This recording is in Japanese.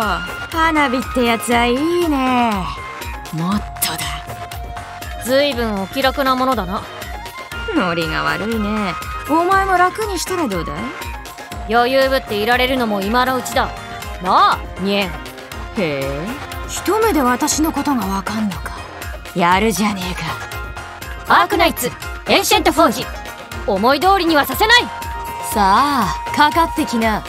花火ってやつはいいね。もっとだ。随分お気楽なものだな。ノリが悪いね。お前も楽にしたらどうだい？余裕ぶっていられるのも今のうちだ。なあニエン。へえ。一目で私のことがわかんのか。やるじゃねえか。アークナイツエンシェントフォージ。思い通りにはさせない。さあかかってきな。